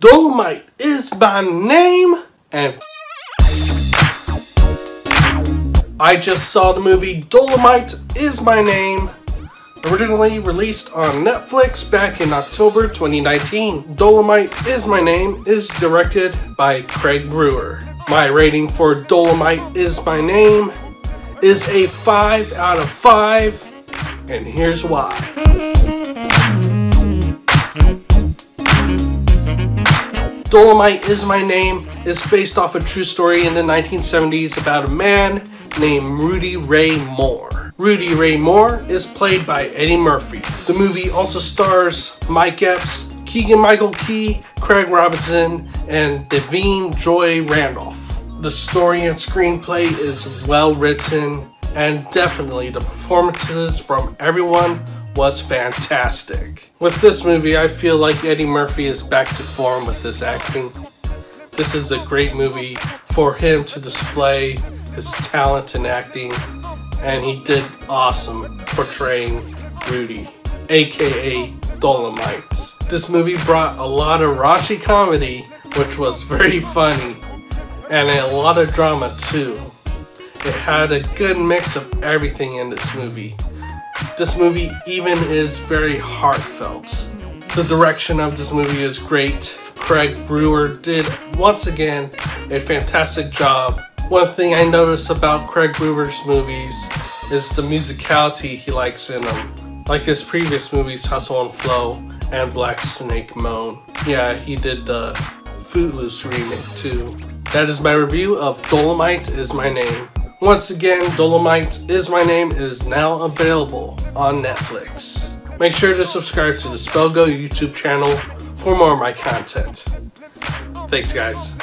Dolemite is my name, and I just saw the movie Dolemite is my name, originally released on Netflix back in October 2019. Dolemite is my name is directed by Craig Brewer. My rating for Dolemite is my name is a 5 out of 5, and here's why. Dolemite is My Name is based off a true story in the 1970s about a man named Rudy Ray Moore. Rudy Ray Moore is played by Eddie Murphy. The movie also stars Mike Epps, Keegan Michael Key, Craig Robinson, and Da'Vine Joy Randolph. The story and screenplay is well written, and definitely the performances from everyone was fantastic. With this movie, I feel like Eddie Murphy is back to form with his acting. This is a great movie for him to display his talent in acting, and he did awesome portraying Rudy, aka Dolemite. This movie brought a lot of raunchy comedy, which was very funny, and a lot of drama too. It had a good mix of everything in this movie. This movie even is very heartfelt. The direction of this movie is great. Craig Brewer did, once again, a fantastic job. One thing I notice about Craig Brewer's movies is the musicality he likes in them. Like his previous movies, Hustle and Flow and Black Snake Moan. Yeah, he did the Footloose remake too. That is my review of Dolemite is my name. Once again, Dolemite is my name is now available on Netflix. Make sure to subscribe to the SpellGo YouTube channel for more of my content. Thanks guys.